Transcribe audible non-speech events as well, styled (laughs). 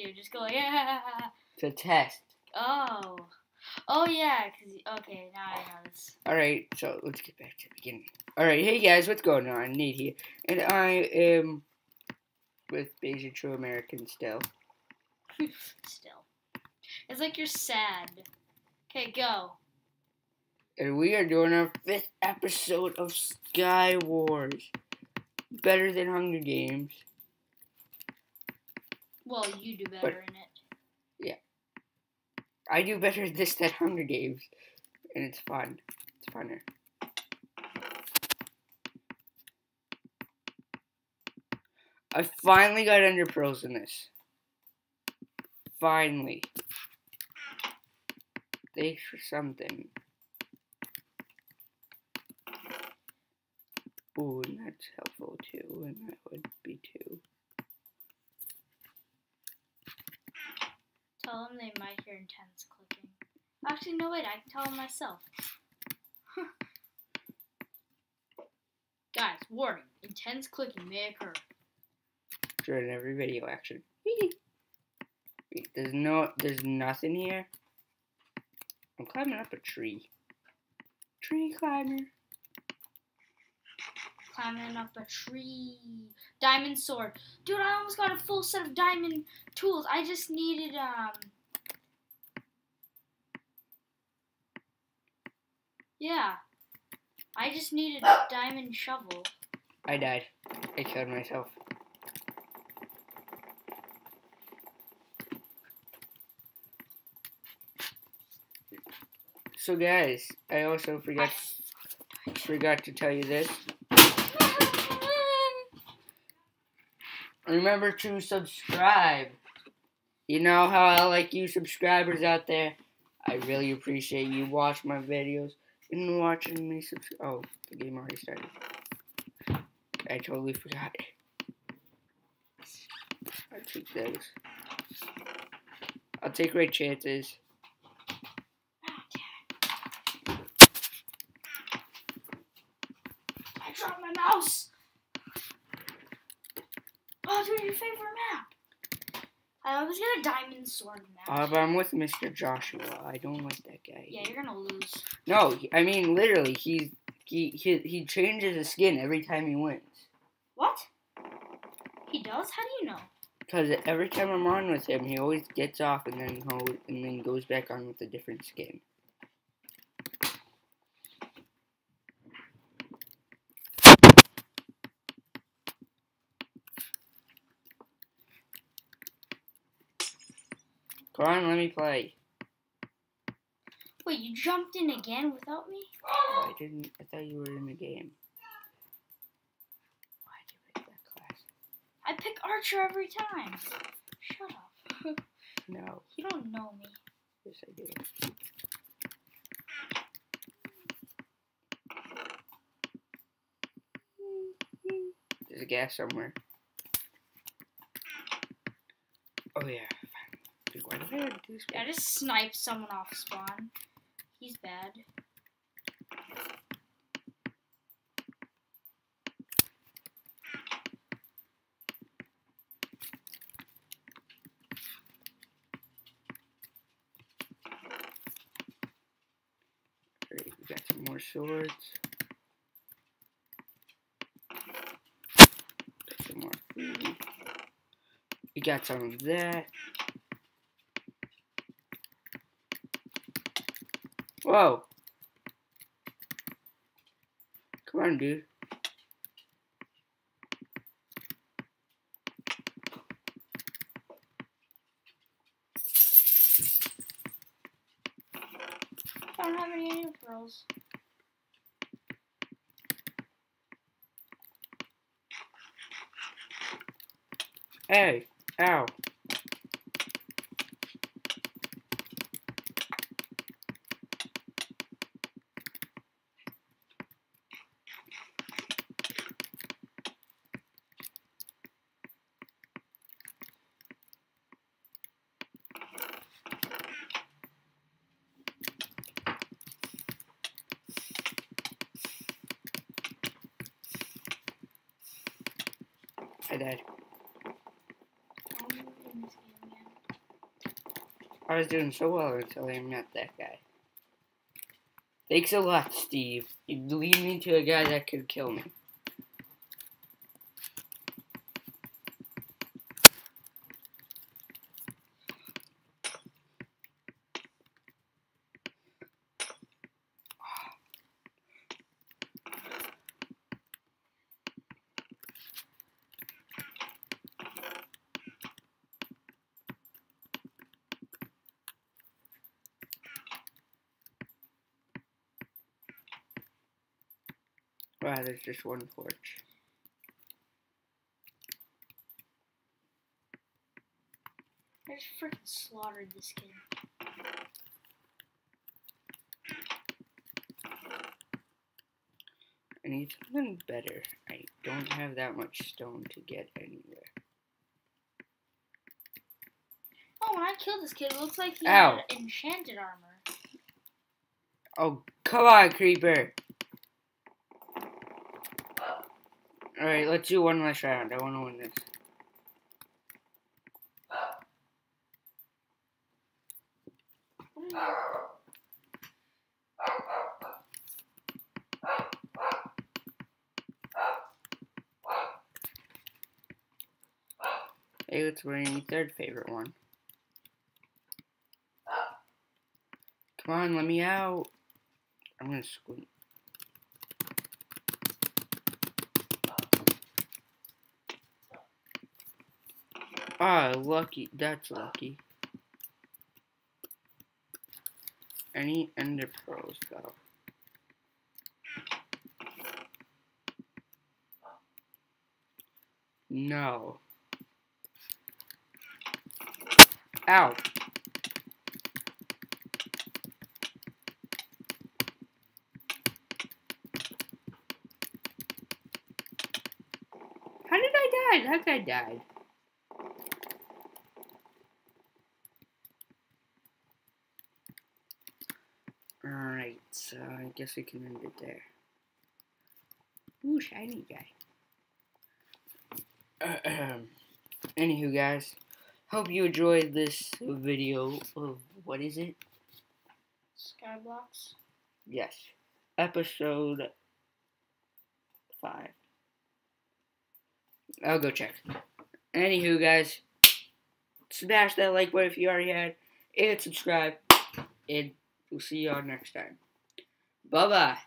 You just go like, yeah. It's a test. Oh. Oh yeah, cause okay, now I know this. Alright, so let's get back to the beginning. Alright, hey guys, what's going on? Nate here. And I am with Beijing True American still. (laughs) Still, it's like you're sad. Okay, go. And we are doing our fifth episode of Sky Wars. Better than Hunger Games. Well, you do better in it. Yeah. I do better at this than Hunger Games. And it's fun. It's funner. I finally got under pros in this. Finally. Thanks for something. Ooh, and that's helpful too, and that would be too. Tell them they might hear intense clicking. Actually, no, wait, I can tell them myself. (laughs) Guys, warning: intense clicking may occur. during every video action. Wait, there's no, there's nothing here. I'm climbing up a tree. Tree climber. Climbing up a tree. Diamond sword. Dude, I almost got a full set of diamond tools. I just needed, um. Yeah. I just needed a diamond shovel. I died. I killed myself. So guys, I also forgot forgot to tell you this. Remember to subscribe. You know how I like you subscribers out there. I really appreciate you watching my videos and watching me subscribe. Oh, the game already started. I totally forgot. I'll take those. I'll take great chances. I dropped my mouse. Oh, dude, your favorite map. I always get a diamond sword map. Uh, but I'm with Mr. Joshua. I don't like that guy. yeah, you're gonna lose. No, I mean literally, he's he he he changes his skin every time he wins. What? He does? How do you know? Because every time I'm on with him, he always gets off and then and then goes back on with a different skin. Come on, let me play. Wait, you jumped in again without me? (gasps) I didn't. I thought you were in the game. Why'd you pick that class? I pick Archer every time. Shut up. (laughs) No, You don't know me. yes I do. There's a gas somewhere. Oh yeah. Dude, why did I this? I just sniped someone off spawn. He's bad. Alright, we got some more swords. Got some more food. We got some of that. Whoa! Come on, dude. I don't have any new pearls. Hey! Ow! I was doing so well until I met that guy. Thanks a lot, Steve. You lead me to a guy that could kill me. Wow, there's just one porch. I just freaking slaughtered this kid. I need something better. I don't have that much stone to get anywhere. Oh, when I killed this kid, it looks like he Ow. had enchanted armor. Oh, come on, creeper. Alright, let's do one last round. I want to win this. Hey, let's bring third favorite one. Come on, let me out. I'm gonna squint. Ah, lucky. That's lucky. Any ender pearls, though. No. Ow. How did I die? That guy died. Alright, so I guess we can end it there. Ooh, shiny guy. (clears throat) Anywho, guys, hope you enjoyed this video of what is it? Skyblocks. Yes, episode five. I'll go check. Anywho, guys, smash that like button if you already had, and subscribe, and we'll see y'all next time. Bye bye.